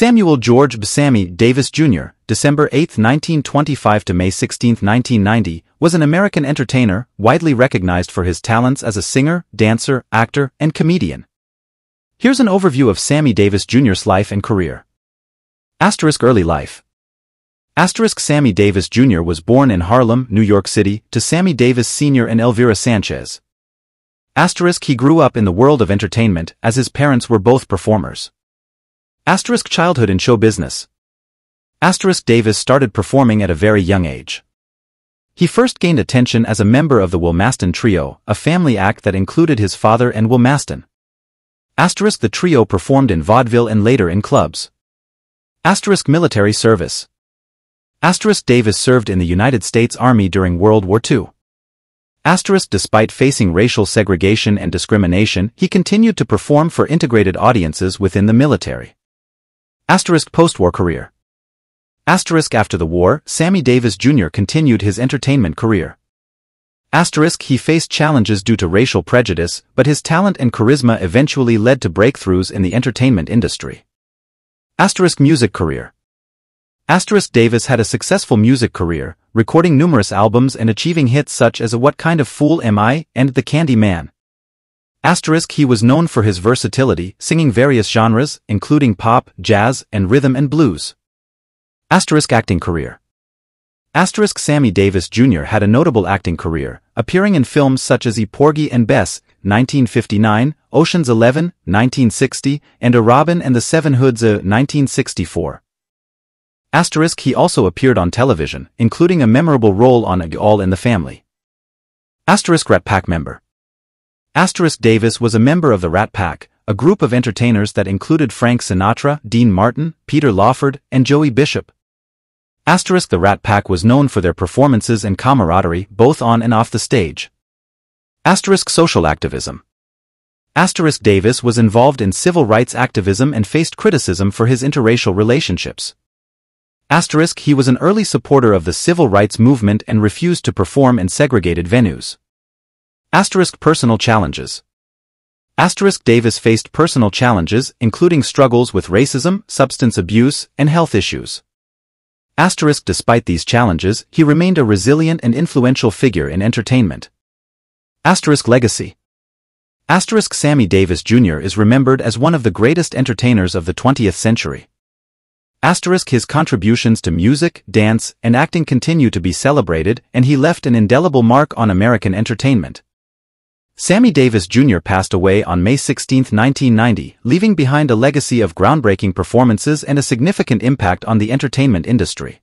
Samuel George B. Sammy Davis Jr., December 8, 1925 to May 16, 1990, was an American entertainer, widely recognized for his talents as a singer, dancer, actor, and comedian. Here's an overview of Sammy Davis Jr.'s life and career. Asterisk Early Life Asterisk Sammy Davis Jr. was born in Harlem, New York City, to Sammy Davis Sr. and Elvira Sanchez. Asterisk He grew up in the world of entertainment, as his parents were both performers. Asterisk childhood in show business. Asterisk Davis started performing at a very young age. He first gained attention as a member of the Will Mastin Trio, a family act that included his father and Will Mastin. Asterisk the trio performed in vaudeville and later in clubs. Asterisk military service. Asterisk Davis served in the United States Army during World War II. Asterisk despite facing racial segregation and discrimination, he continued to perform for integrated audiences within the military. Asterisk post-war career. Asterisk after the war, Sammy Davis Jr. continued his entertainment career. Asterisk he faced challenges due to racial prejudice, but his talent and charisma eventually led to breakthroughs in the entertainment industry. Asterisk music career. Asterisk Davis had a successful music career, recording numerous albums and achieving hits such as What Kind of Fool Am I and The Candy Man. Asterisk he was known for his versatility, singing various genres, including pop, jazz, and rhythm and blues. Asterisk acting career. Asterisk Sammy Davis Jr. had a notable acting career, appearing in films such as E. Porgy and Bess, 1959, Ocean's Eleven, 1960, and A Robin and the Seven Hoods, uh, 1964. Asterisk he also appeared on television, including a memorable role on All in the Family. Asterisk Rat Pack member. Asterisk Davis was a member of the Rat Pack, a group of entertainers that included Frank Sinatra, Dean Martin, Peter Lawford, and Joey Bishop. Asterisk the Rat Pack was known for their performances and camaraderie both on and off the stage. Asterisk social activism. Asterisk Davis was involved in civil rights activism and faced criticism for his interracial relationships. Asterisk he was an early supporter of the civil rights movement and refused to perform in segregated venues. Asterisk personal challenges. Asterisk Davis faced personal challenges, including struggles with racism, substance abuse, and health issues. Asterisk despite these challenges, he remained a resilient and influential figure in entertainment. Asterisk legacy. Asterisk Sammy Davis Jr. is remembered as one of the greatest entertainers of the 20th century. Asterisk his contributions to music, dance, and acting continue to be celebrated, and he left an indelible mark on American entertainment. Sammy Davis Jr. passed away on May 16, 1990, leaving behind a legacy of groundbreaking performances and a significant impact on the entertainment industry.